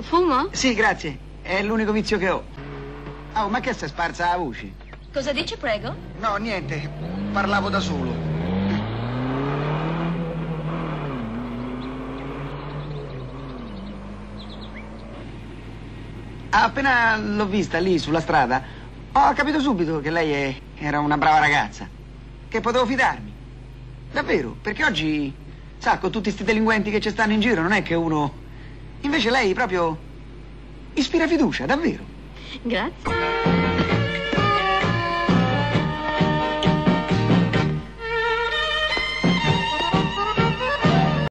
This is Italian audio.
Fumo? Sì, grazie. È l'unico vizio che ho. Oh, ma che stai sparsa la voce? Cosa dice, prego? No, niente. Parlavo da solo. Appena l'ho vista lì sulla strada, ho capito subito che lei è- era una brava ragazza. Che potevo fidarmi. Davvero, perché oggi, sa, con tutti questi delinquenti che ci stanno in giro, non è che uno... Invece lei proprio ispira fiducia, davvero. Grazie.